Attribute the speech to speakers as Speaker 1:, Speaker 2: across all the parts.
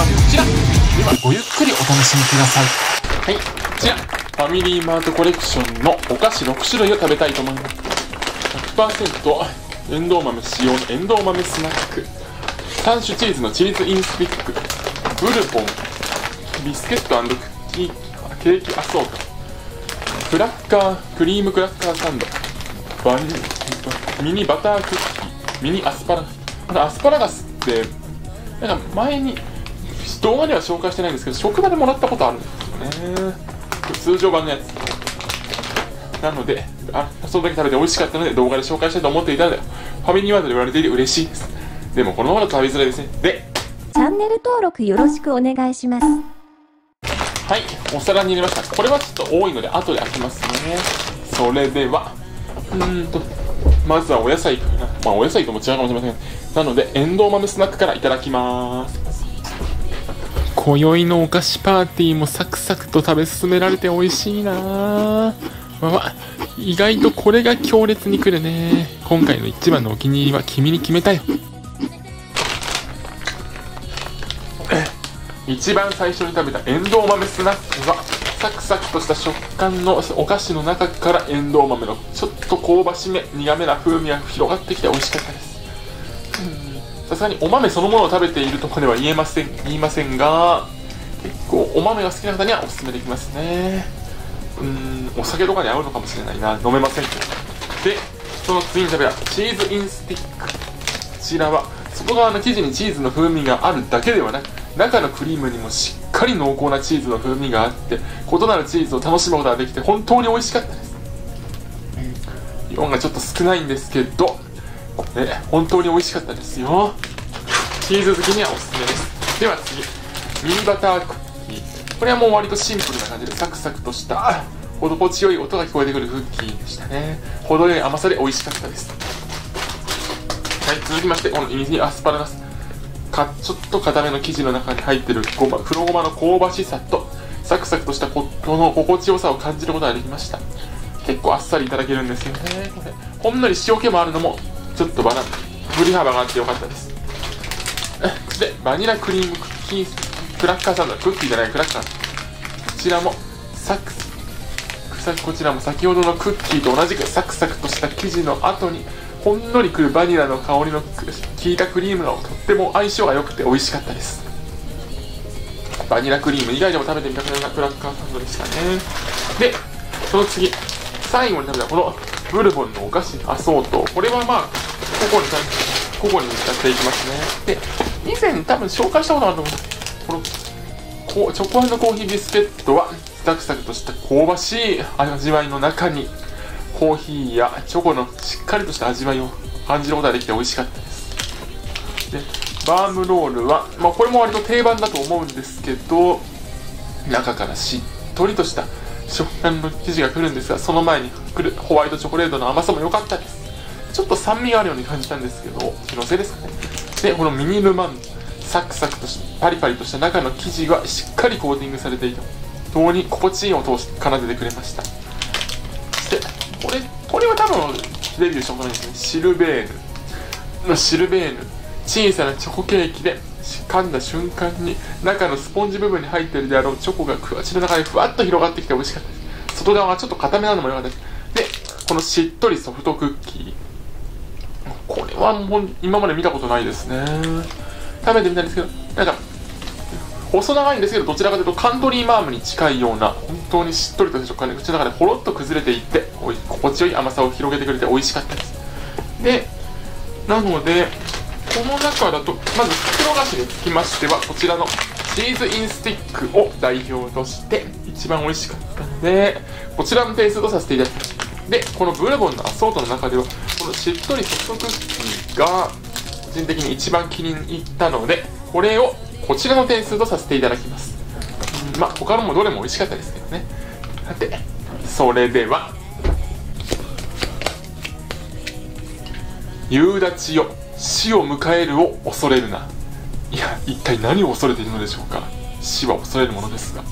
Speaker 1: までこちら。ではごゆっくりお楽しみください。はいこちら。ファミリーマートコレクションのお菓子6種類を食べたいと思います。100%エンドウ豆使用のエンドウ豆スナック。3種チーズのチーズインスティック。ブルボンビスケットクッキーケーキアソートクラッカークリームクラッカーサンド。バニミニバタークッキー。ミニアスパラ。アスパラガスってなんか前に動画では紹介してないんですけど職場でもらったことあるんですよね。通常版のやつ。なのであそれだけ食べて美味しかったので動画で紹介したいと思っていたのでファミリーワードで言われていて嬉しいです。でもこのままだと食べづらいですね。で
Speaker 2: チャンネル登録よろしくお願いします。
Speaker 1: はいお皿に入れました。これはちょっと多いので後で開きますね。それではうーんとまずはお野菜かな。まあお野菜とも違うかもしれません。なのでエンドウ豆スナックからいただきます今宵のお菓子パーティーもサクサクと食べ進められて美味しいな。ぁまあ、意外とこれが強烈にくるね。今回の一番のお気に入りは君に決めたよ。一番最初に食べたエンドウ豆スナックはサクサクとした食感のお菓子の中からエンドウ豆のちょっと香ばしめ苦めな風味が広がってきて美味しかったです。さすがにお豆そのものを食べているとこでは言えません言いませんが結構お豆が好きな方にはおすすめできますね。うんお酒とかに合うのかもしれないな。飲めませんけど。でその次に食べたチーズインスティック。こちらは外側の生地にチーズの風味があるだけではなく中のクリームにもしっかり濃厚なチーズの風味があって異なるチーズを楽しむことができて本当に美味しかったです。量がちょっと少ないんですけどね、本当に美味しかったですよ。チーズ好きにはおすすめです。では次。ミニバタークッキー。これはもう割とシンプルな感じでサクサクとしたほど心地よい音が聞こえてくるクッキーでしたね。程よい甘さで美味しかったです。はい続きましてこのミニアスパラガス。かちょっと固めの生地の中に入ってるごま黒ごまの香ばしさとサクサクとしたこの心地よさを感じることができました。結構あっさりいただけるんですよねこれ。ほんのり塩気もあるのもちょっとバナ振り幅があってよかったです。でバニラクリームクッキークラッカーサンドクッキーじゃないクラッカー。こちらもサクサクこちらも先ほどのクッキーと同じくサクサクとした生地の後にほんのりくるバニラの香りの効いたクリームがとっても相性が良くて美味しかったです。バニラクリーム以外でも食べてみたくなるようなクラッカーサンドでしたね。でその次最後に食べたこのブルボンのお菓子アソート。これはまあここにここに使っていきますね。で以前多分紹介したことあると思う。このチョココーヒービスケットはサクサクとした香ばしい味わいの中にコーヒーやチョコのしっかりとした味わいを感じることができて美味しかったです。でバームロールは、まあ、これも割と定番だと思うんですけど中からしっとりとした食感の生地が来るんですがその前に来るホワイトチョコレートの甘さも良かったです。ちょっと酸味があるように感じたんですけど気のせいですかね。でこのミニルマンサクサクとしパリパリとした中の生地がしっかりコーティングされていて本当に心地いい音を奏でてくれました。そしてこれこれは多分デビューしたことないですね。シルベーヌ。のシルベーヌ小さなチョコケーキで噛んだ瞬間に中のスポンジ部分に入ってるであろうチョコが口の中にふわっと広がってきて美味しかったです。外側がちょっと硬めなのも良かったです。でこのしっとりソフトクッキー。これはもう今まで見たことないですね。食べてみたいんですけどなんか細長いんですけどどちらかというとカントリーマームに近いような本当にしっとりとした食感で口の中でほろっと崩れていって心地よい甘さを広げてくれて美味しかったです。でなのでこの中だとまず袋菓子につきましてはこちらのチーズインスティックを代表として一番美味しかったのでこちらの点数とさせていただきましたでこのブルボンのアソートの中ではこのしっとりソフトクッキーが個人的に一番気に入ったのでこれをこちらの点数とさせていただきます。まあ他のもどれも美味しかったですけどね。さてそれでは夕立よ死を迎えるを恐れるな。いや一体何を恐れているのでしょうか。死は恐れるものですが。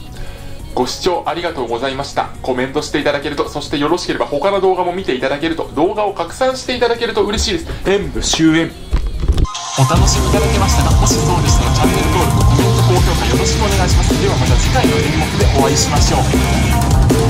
Speaker 1: ご視聴ありがとうございました。コメントしていただけると、そしてよろしければ他の動画も見ていただけると、動画を拡散していただけると嬉しいです。演武終演。お楽しみいただけましたがもしそうでしたらチャンネル登録、コメント、高評価よろしくお願いしますではまた次回の演目でお会いしましょう